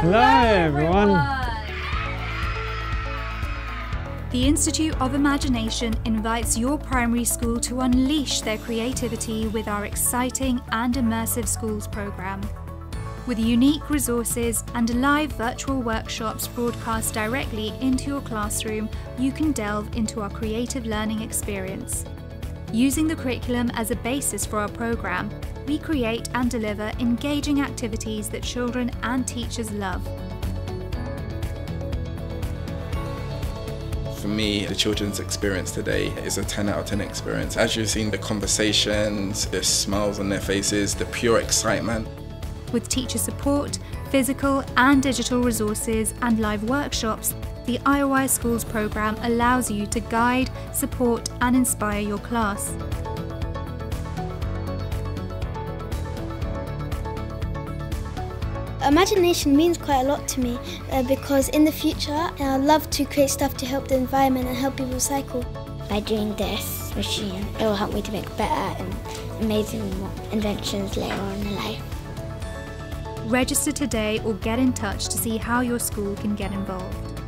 Hello, everyone. The Institute of Imagination invites your primary school to unleash their creativity with our exciting and immersive schools programme. With unique resources and live virtual workshops broadcast directly into your classroom, you can delve into our creative learning experience. Using the curriculum as a basis for our programme, we create and deliver engaging activities that children and teachers love. For me, the children's experience today is a 10 out of 10 experience. As you've seen, the conversations, the smiles on their faces, the pure excitement. With teacher support, physical and digital resources, and live workshops, the IOI Schools programme allows you to guide, support, and inspire your class. Imagination means quite a lot to me uh, because in the future I love to create stuff to help the environment and help people cycle. By doing this machine, it will help me to make better and amazing inventions later on in life. Register today or get in touch to see how your school can get involved.